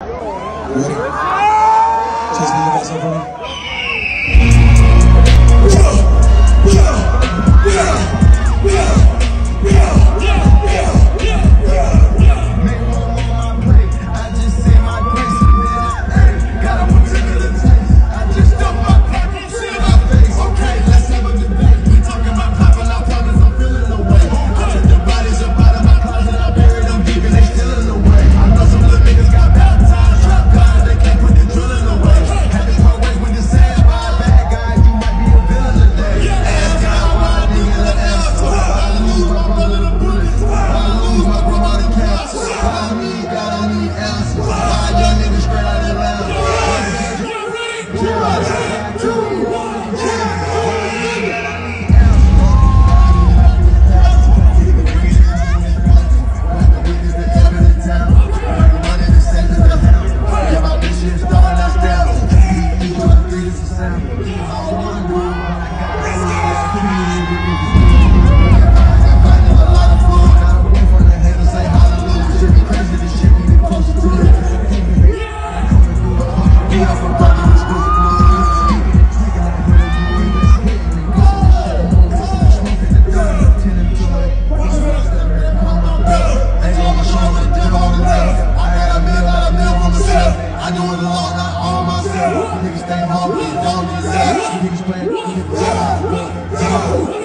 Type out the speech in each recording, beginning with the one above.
再猜一个，三分。stay home. these, all these, all these, all these, all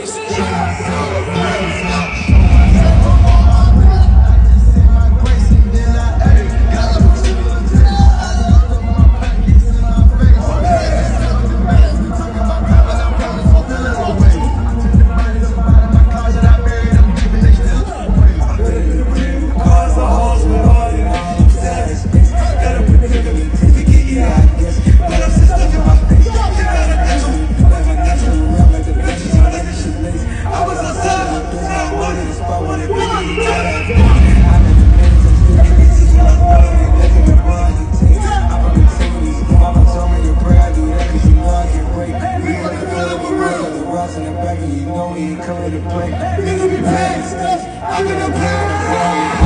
nigga be praised. I'm gonna power.